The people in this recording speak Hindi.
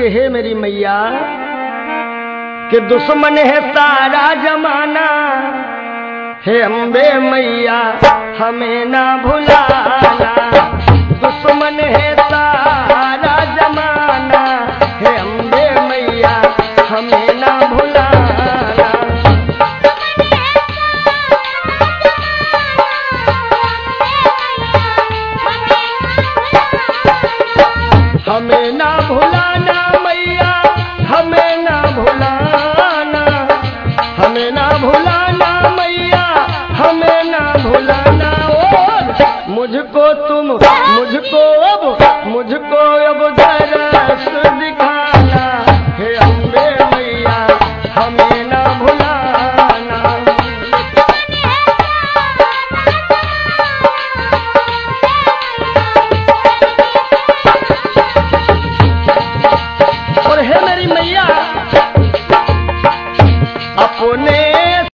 हे मेरी मैया, कि दुश्मन है सारा जमाना। हे अम्बे मैया, हमें ना भुलाना। दुश्मन है सारा जमाना। हे अम्बे मैया, हमें ना भुलाना। हमें ना भुलाना। ना भुलाना मैया हमें ना भुलाना। और मुझको तुम मुझको अब मुझको